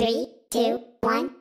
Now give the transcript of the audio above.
Three, two, one.